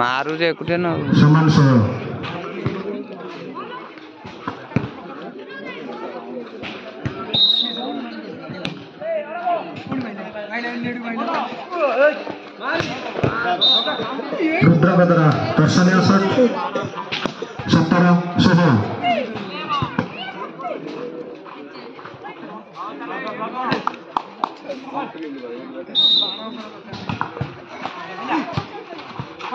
મારું છે એકુટે ને સમાન છે రుద్రభద్ర దర్శనీయ సట్ సత్తరం శుభ Thank you.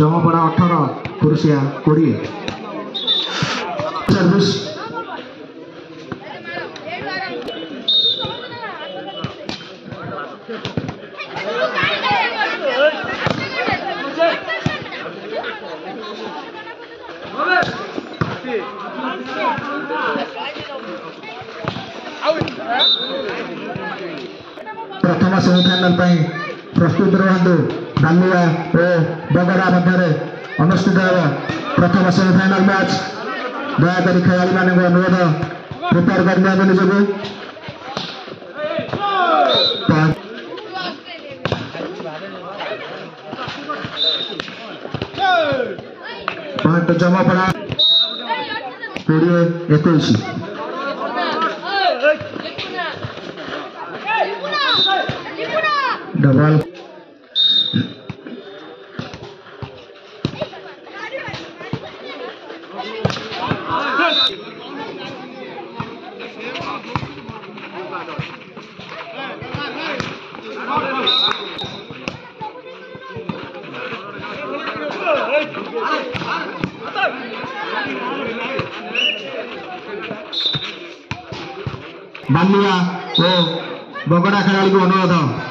ଜମପଡ଼ା ଅଠର ପୁରୁଷିଆ କୋଡ଼ିଏ ସର୍ଭିସ୍ Yeah. सेमिफाइनाल प्रस्तुत रुंतु डांगुआ और बगरा मध्य अनुषित हो प्रथम सेमिफाइनाल मैच दया कर खेला अनुरोध प्रिपेयर कर पड़ा कोड़े एक डबराल माननीय वो बगड़ा खिलाड़ी को अनुरोध